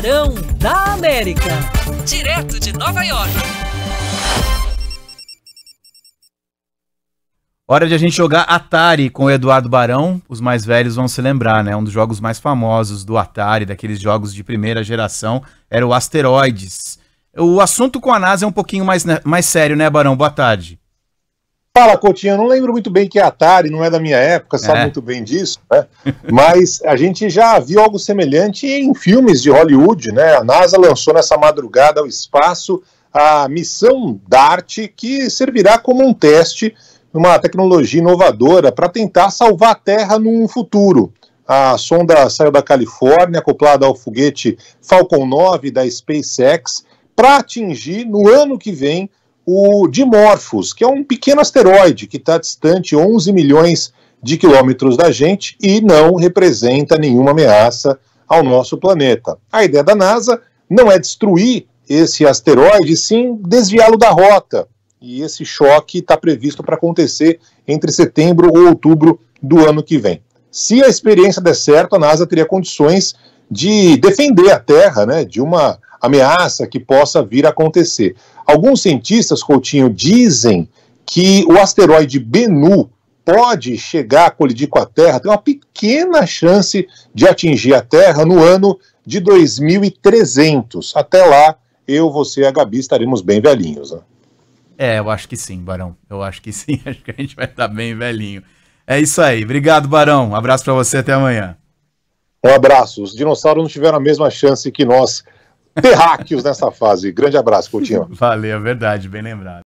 Barão da América. Direto de Nova York. Hora de a gente jogar Atari com o Eduardo Barão. Os mais velhos vão se lembrar, né? Um dos jogos mais famosos do Atari, daqueles jogos de primeira geração, era o Asteroides. O assunto com a NASA é um pouquinho mais, né, mais sério, né, Barão? Boa tarde. Fala, Coutinho, eu não lembro muito bem que é Atari, não é da minha época, sabe é. muito bem disso, né? Mas a gente já viu algo semelhante em filmes de Hollywood, né? A NASA lançou nessa madrugada ao espaço a missão DART, que servirá como um teste numa tecnologia inovadora para tentar salvar a Terra num futuro. A sonda saiu da Califórnia, acoplada ao foguete Falcon 9 da SpaceX, para atingir no ano que vem o Dimorphos, que é um pequeno asteroide que está distante 11 milhões de quilômetros da gente e não representa nenhuma ameaça ao nosso planeta. A ideia da NASA não é destruir esse asteroide, sim desviá-lo da rota e esse choque está previsto para acontecer entre setembro ou outubro do ano que vem. Se a experiência der certo, a NASA teria condições de defender a Terra né, de uma ameaça que possa vir a acontecer. Alguns cientistas, Coutinho, dizem que o asteroide Bennu pode chegar a colidir com a Terra, tem uma pequena chance de atingir a Terra no ano de 2300. Até lá, eu, você e a Gabi estaremos bem velhinhos. Né? É, eu acho que sim, Barão. Eu acho que sim. Acho que a gente vai estar bem velhinho. É isso aí. Obrigado, Barão. Um abraço para você. Até amanhã. Um abraço. Os dinossauros não tiveram a mesma chance que nós, terráqueos, nessa fase. Grande abraço, Coutinho. Valeu, é verdade. Bem lembrado.